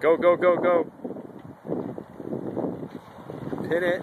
Go, go, go, go. Pin it.